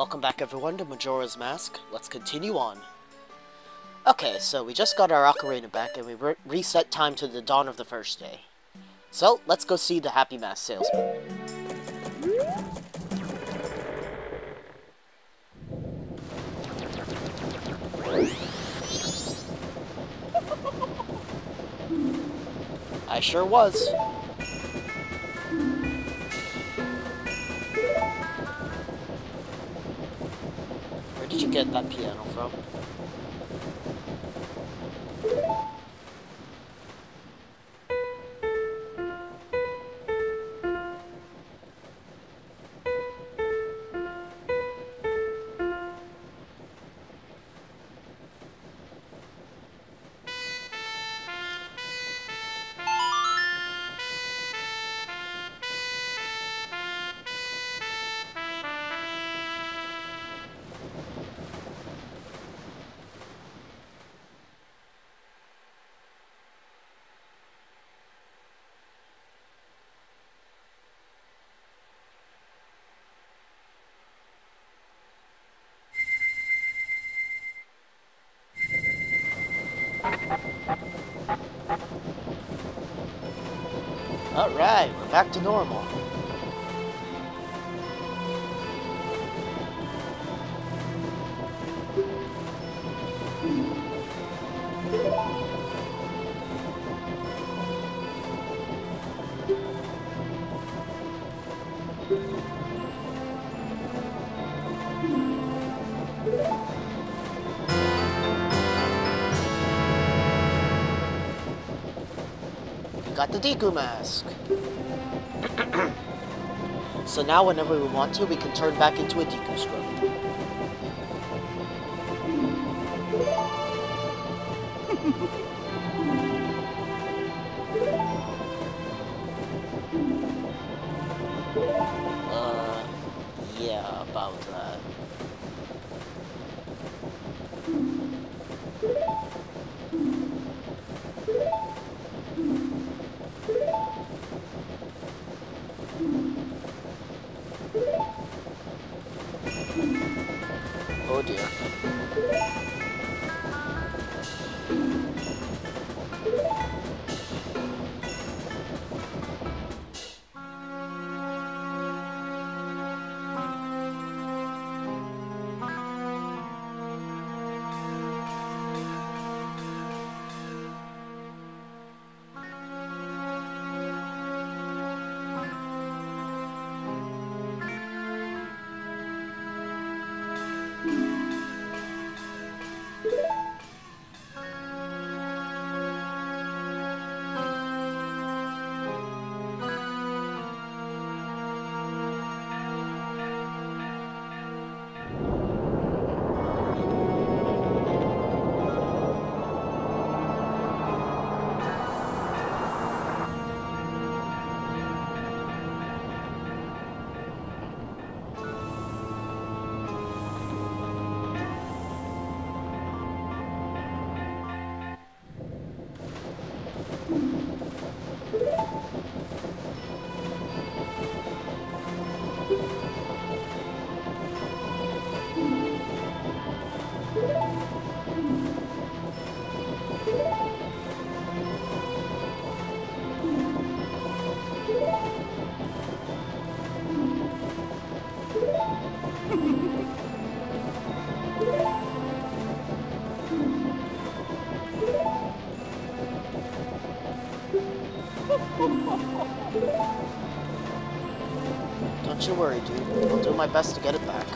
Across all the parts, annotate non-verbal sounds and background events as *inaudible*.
Welcome back everyone to Majora's Mask. Let's continue on. Okay, so we just got our ocarina back and we re reset time to the dawn of the first day. So, let's go see the Happy Mask salesman. I sure was. Where did you get that piano Alright, back to normal. Deku mask. *clears throat* so now whenever we want to, we can turn back into a Deku scrub. *laughs* uh, yeah, about that. You worry, dude. I'll do my best to get it back.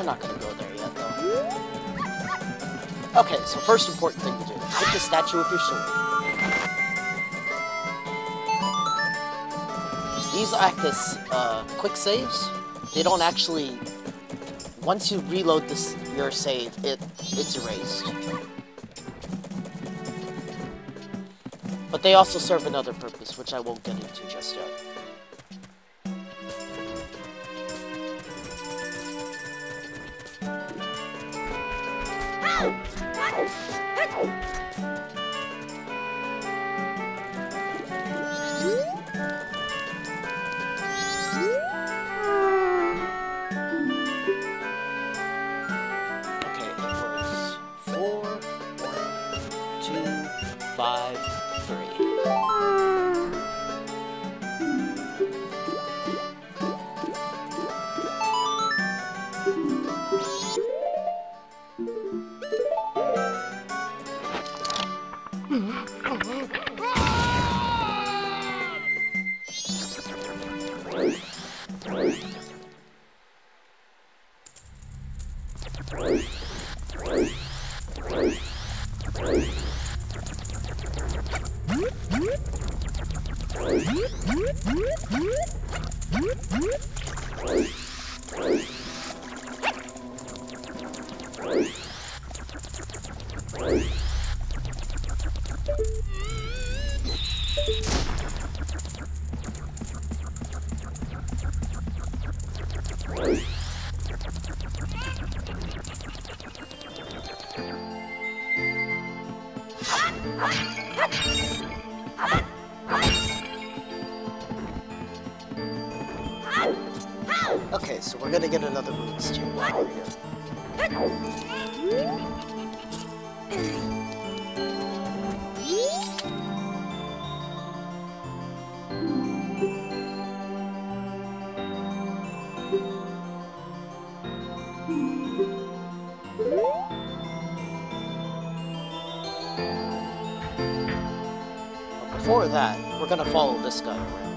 We're not gonna go there yet, though. Okay, so first important thing to do. Hit the statue with your sword. These act as uh, quick saves. They don't actually once you reload this your save, it it's erased. But they also serve another purpose, which I won't get into just yet. Okay, so we're gonna get another boost here. before that, we're gonna follow this guy around.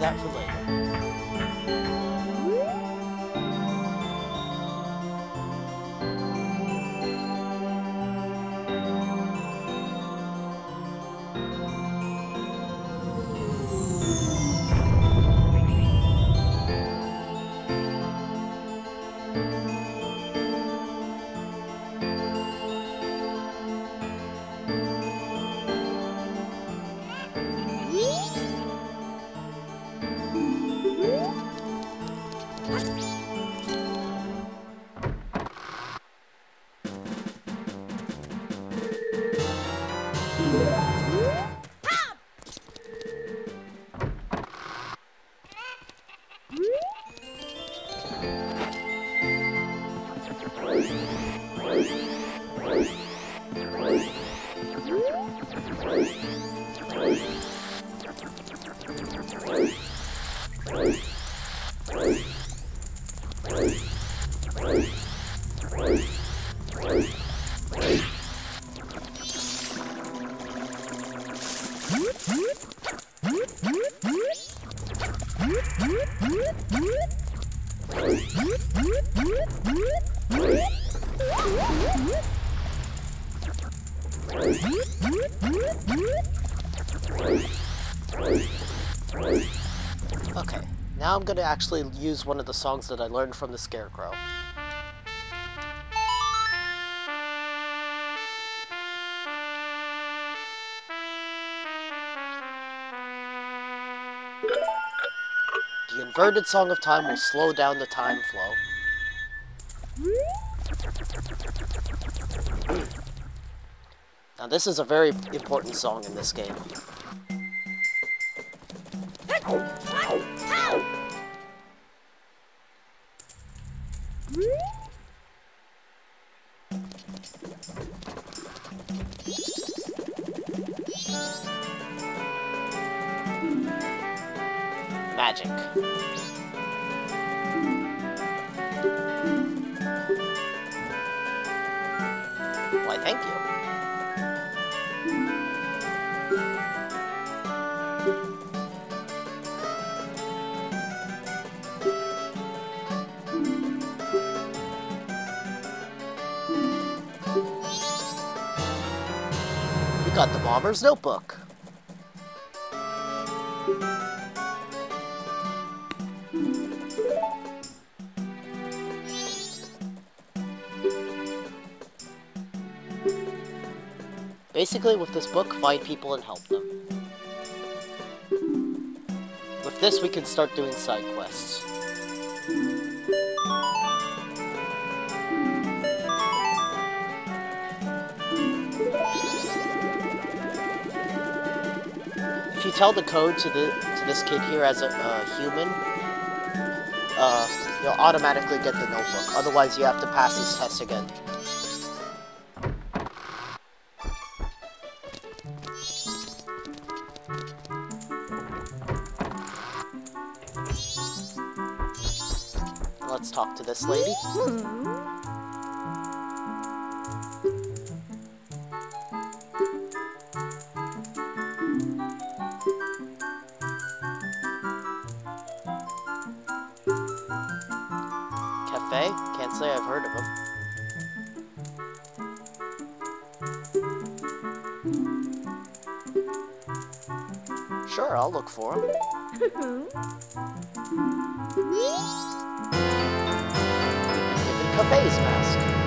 That for I'm gonna actually use one of the songs that I learned from the Scarecrow. The inverted Song of Time will slow down the time flow. now this is a very important song in this game. Magic. Why, thank you. We got the Bomber's Notebook. Basically, with this book, find people and help them. With this, we can start doing side quests. If you tell the code to the to this kid here as a uh, human, uh, you'll automatically get the notebook. Otherwise, you have to pass this test again. This lady. Kafei? Can't say I've heard of them. Sure, I'll look for him. *laughs* *laughs* Given face mask.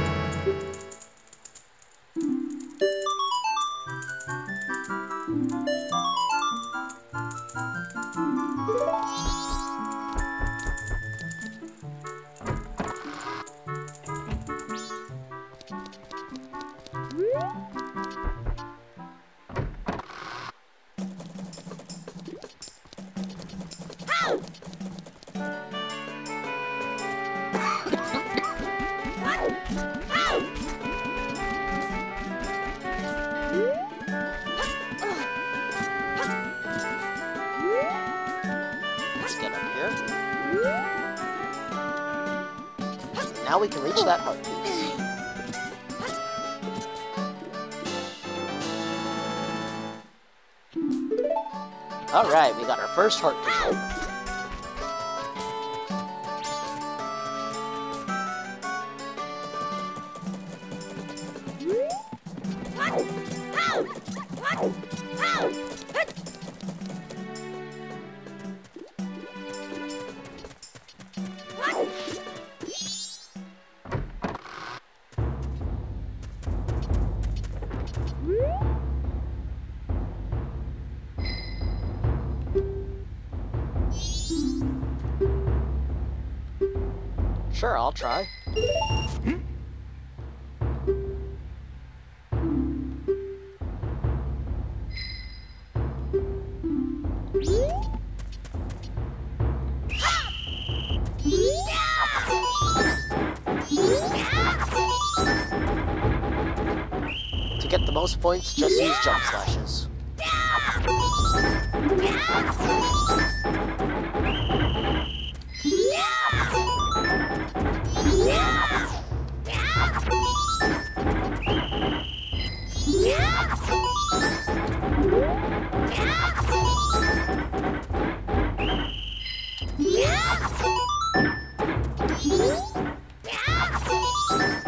We can reach that heart piece. Alright, we got our first heart control. I'll try. To get the most points, just use jump slashes.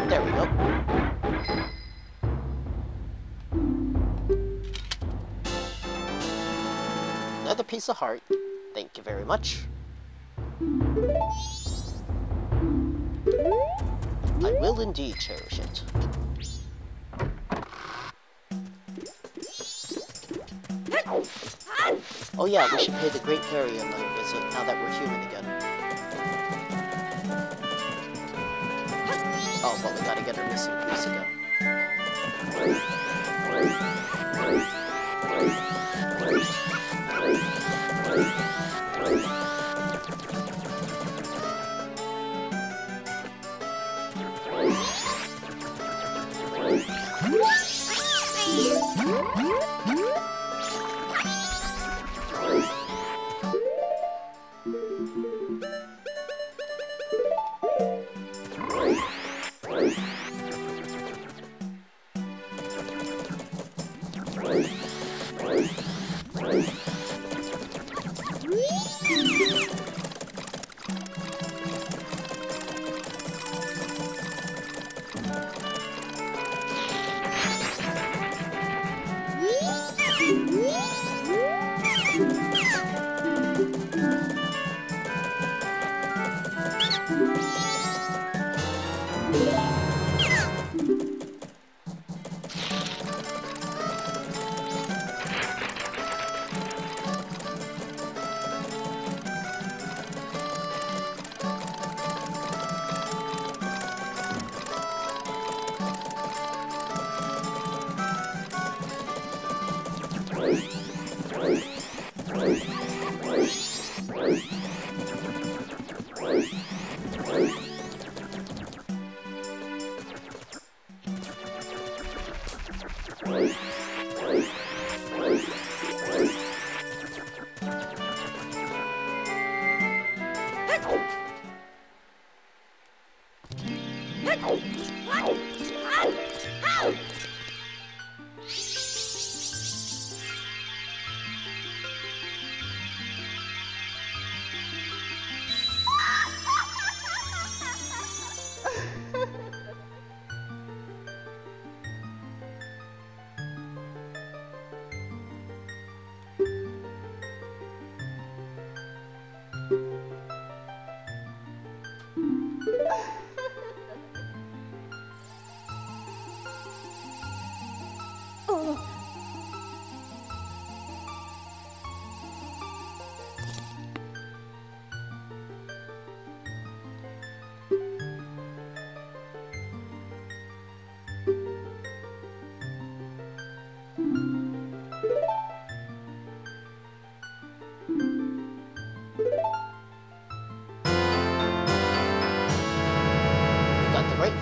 There we go. Another piece of heart. Thank you very much. I will indeed cherish it. Oh yeah, we should pay the Great Fairy another visit now that we're human again. We gotta get her missing piece to go.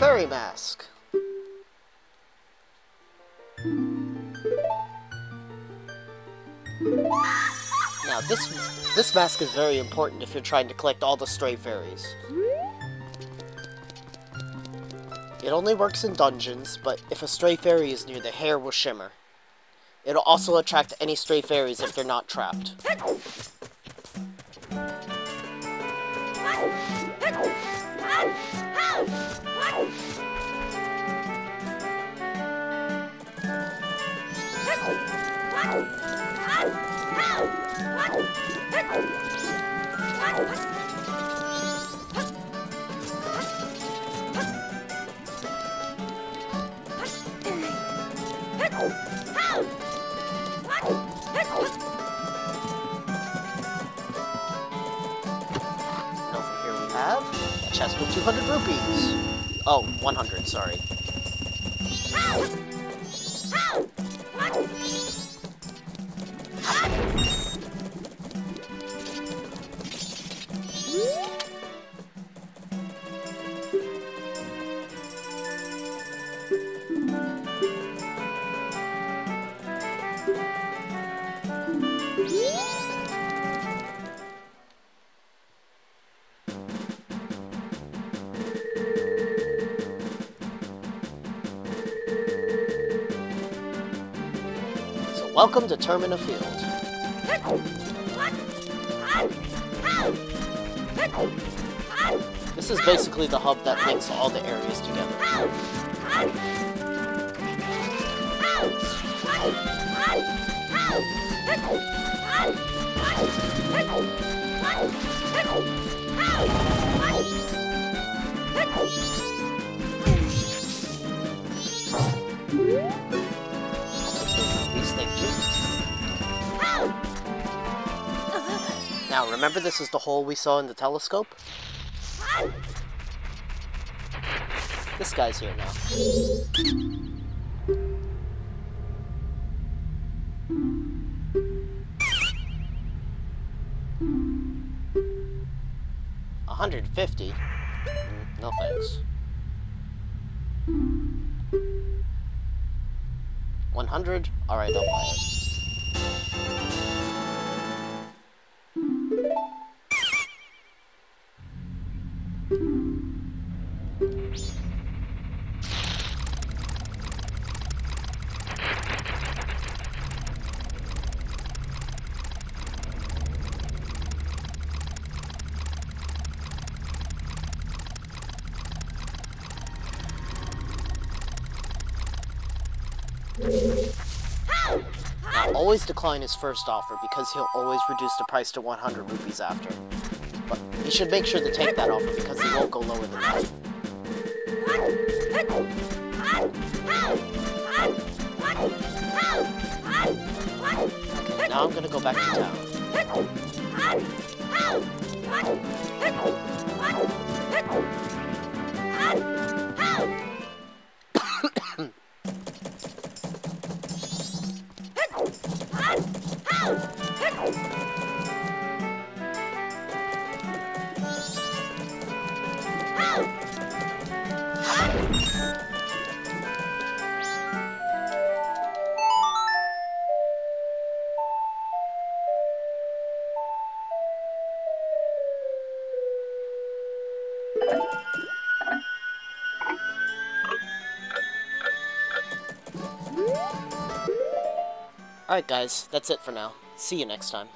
Fairy Mask. Now this this mask is very important if you're trying to collect all the stray fairies. It only works in dungeons, but if a stray fairy is near, the hair will shimmer. It'll also attract any stray fairies if they're not trapped. Have a chest with 200 rupees. Oh, 100, sorry. Welcome to Termina Field. This is basically the hub that links all the areas together. Now, remember this is the hole we saw in the telescope? This guy's here now. Hundred fifty? Mm, No thanks. One hundred? Alright, I'll buy it. Always decline his first offer because he'll always reduce the price to 100 rupees after. But you should make sure to take that offer because he won't go lower than that. Okay, now I'm gonna go back to town. Alright guys, that's it for now. See you next time.